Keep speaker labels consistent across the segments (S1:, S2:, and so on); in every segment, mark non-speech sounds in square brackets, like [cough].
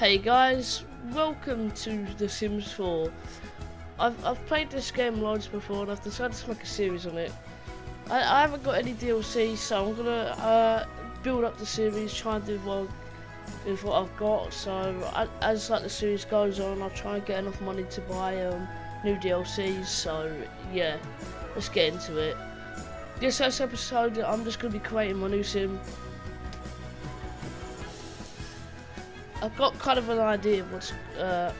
S1: Hey guys, welcome to The Sims 4. I've, I've played this game loads before and I've decided to make a series on it. I, I haven't got any DLC so I'm gonna uh, build up the series, try and do well with what I've got. So I, as like the series goes on I'll try and get enough money to buy um, new DLCs. So yeah, let's get into it. This first episode I'm just to be creating my new sim I've got kind of an idea of what's uh,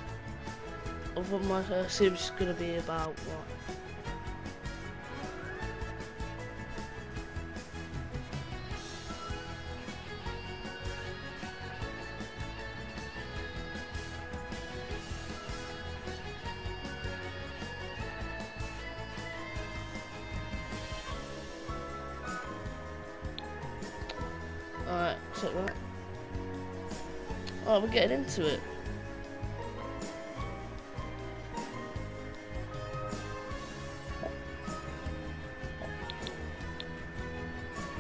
S1: of what my uh, series is going to be about. Alright, check that. Oh, we're getting into it.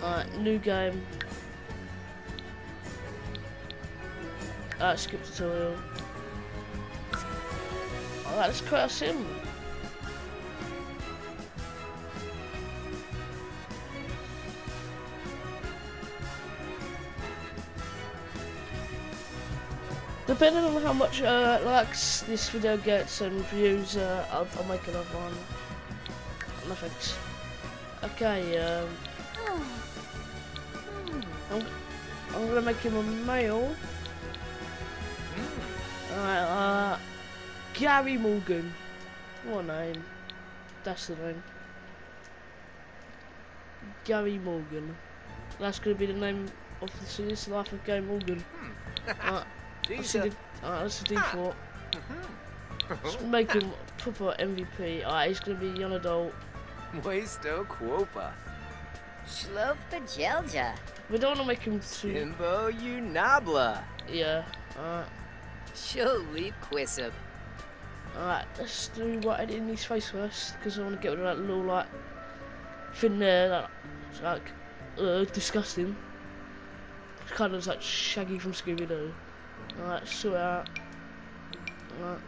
S1: Alright, new game. Alright, skip tutorial. Alright, let's create a sim. Depending on how much uh, likes this video gets and views, uh, I'll, I'll, make another one. Nothing. Okay, um, I'm, I'm gonna make him a male. Alright, uh, Gary Morgan. What name? That's the name. Gary Morgan. That's gonna be the name of the series, Life of Gary Morgan. [laughs] uh, that's a, uh, that's a default. Let's make him proper MVP. Alright, he's gonna be young adult.
S2: Muesto Quopa.
S3: Shlopka Jelja.
S1: We don't want to make him too.
S2: Simbo Unabla.
S1: Yeah. Alright.
S3: Sholip Quisip.
S1: Alright, let's do what I did in his face first, because I want to get rid of that little like thing there that's like uh, disgusting. It's kind of like Shaggy from Scooby Doo. Alright, it out. Alright.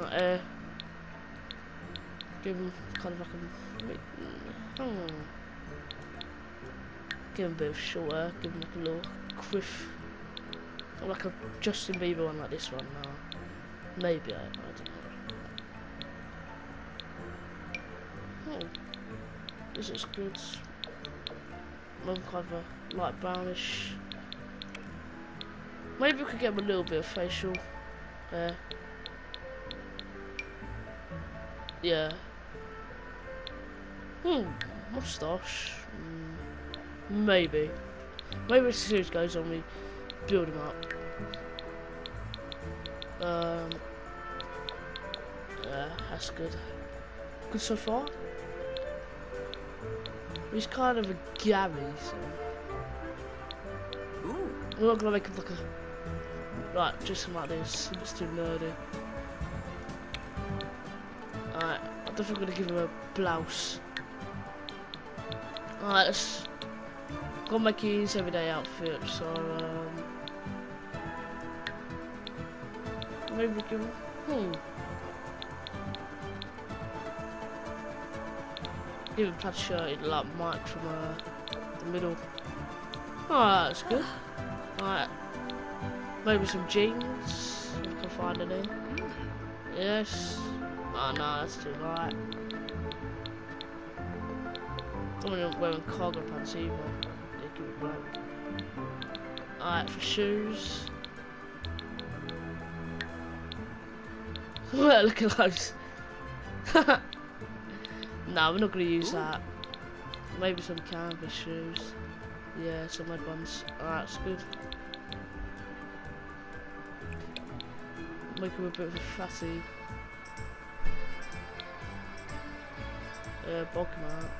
S1: Right there. Eh. Give him kind of like a. Hmm, hmm. Give him a bit of short hair, give him like a little. Or like a Justin Bieber one like this one now. Maybe, I, I don't know. Oh. This looks good. One kind of a light brownish. Maybe we could get him a little bit of facial hair. Yeah. Hmm, moustache. Mm, maybe. Maybe as the series goes on, we build him up. Um. Yeah, that's good. Good so far. He's kind of a Gary, so.
S2: Ooh.
S1: We're not gonna make him look a. Right, just something like this. It's too nerdy. Alright, I don't think I'm gonna give him a blouse. Alright, let's go make his everyday outfit, so um maybe we can hmm. Give him a plaid shirt like Mike from uh, the middle. Alright, that's good. Alright. Maybe some jeans, if I can find any. Yes. Oh no, that's too light. I'm not wearing cargo pants either. They give it black. Alright, for shoes. [laughs] Look at those. [laughs] no, we're not gonna use
S2: Ooh.
S1: that. Maybe some canvas shoes. Yeah, some red ones. Alright, that's good. Make him a bit of a fatty. Him out.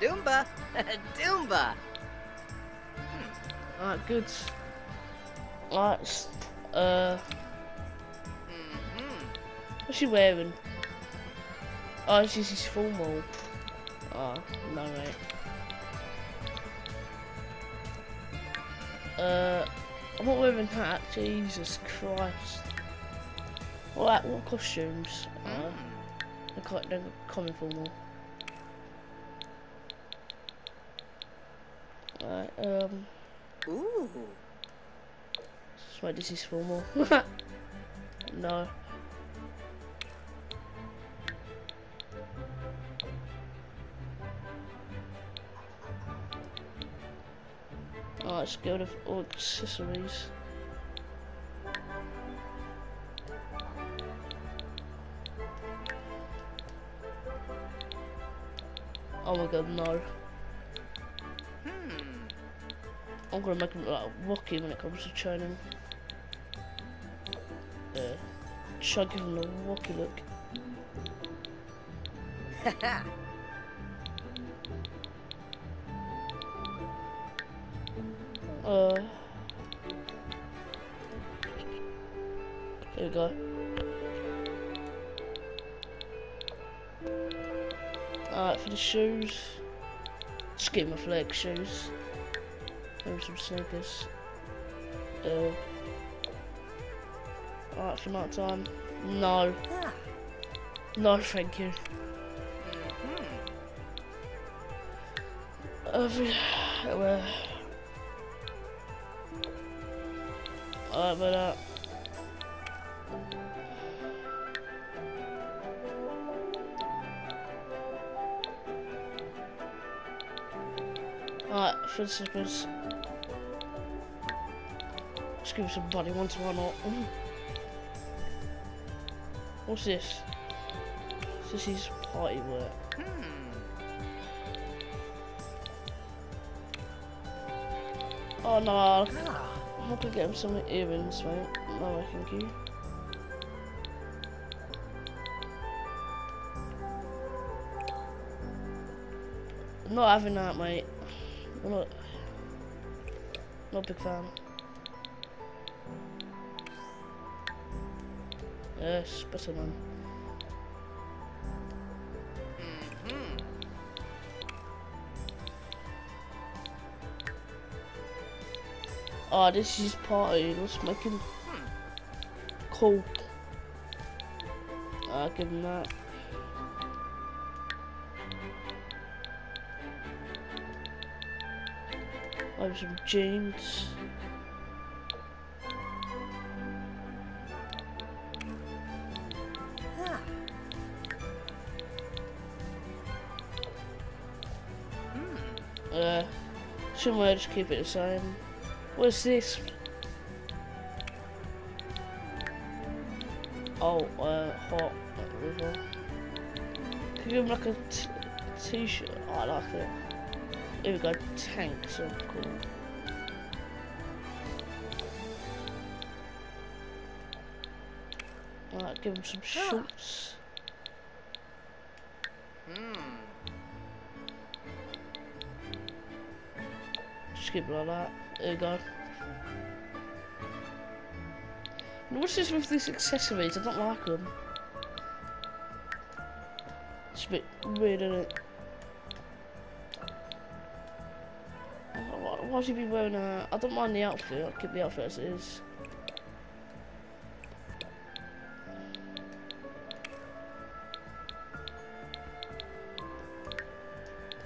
S3: Doomba. Doomba.
S1: Alright, good. Alright, uh,
S3: Mm-hmm.
S1: what's she wearing? Oh, she's his formal. Oh, no, mate. Uh, I'm not wearing hat. Jesus Christ. What, what costumes? Uh, they're, quite, they're coming for more. Right, um,
S3: Ooh.
S1: swear this is formal. [laughs] no. Oh, let's go to all accessories. Oh my god, no.
S3: Hmm.
S1: I'm gonna make him like rocky when it comes to training. Yeah. Try give him a rocky look. [laughs] Uh. Here we go. For the shoes. My flag shoes. Maybe some sneakers. Uh. Alright, for night time. No.
S3: Ah.
S1: No, thank you. Uh, for- well. Alright, but uh. Alright, for the slippers. Let's give some money once, why not? Mhm. What's this? This is party work.
S3: Hmm.
S1: Oh no,
S3: Ah.
S1: I'm not gonna get him some earrings, mate. No, thank you. Not having that, mate. I'm not. Not a big fan. Yes, better man. Oh, this is party. Let's make him hmm. cool. I'll ah, give him that. I have some jeans.
S3: Ah.
S1: Uh, shouldn't we just keep it the same? What's this? Oh, uh, hot river. Can you give him like a t-shirt? Oh, I like it. Here we go, tank, so cool. Alright, give him some shorts.
S3: Hmm.
S1: Just keep it like that. There you go. And What's this with these accessories? I don't like them. It's a bit weird, isn't it? Why why should be wearing a... I don't mind the outfit. I'll keep the outfit as it is.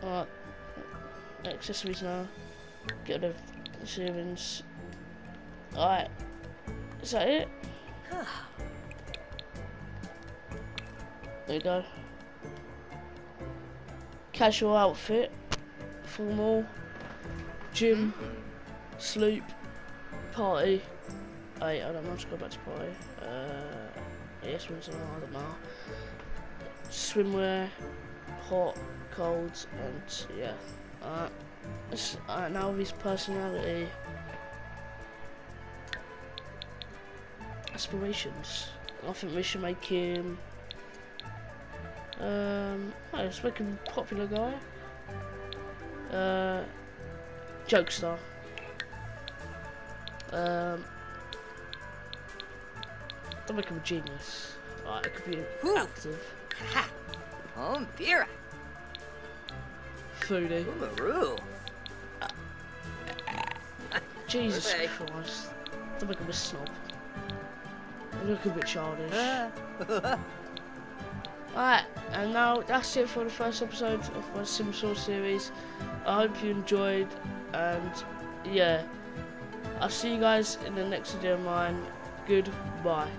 S1: Alright. Accessories now. Get rid of the savings. Alright. Is that it? There you go. Casual outfit. Formal. Gym. Sleep. Party. Hey, I don't know, let's go back to party. Uh, yes, I don't know. Swimwear. Hot, cold, and yeah. Alright. Let's- now his personality. Aspirations. I think we should make him. Um, oh, make him popular guy. Uh, Jokestar. Um, don't make him a genius. Right, it could be
S3: Ooh.
S1: active.
S3: Ha! Home Pira.
S1: Foodie.
S3: Ooh, [laughs]
S1: Jesus
S3: okay.
S1: Christ. Don't make him a snob. You look a bit childish. [laughs] Alright, and now that's it for the first episode of my Sim series. I hope you enjoyed and yeah, I'll see you guys in the next video of mine. Goodbye.